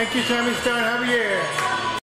Thank you, Sammy a year.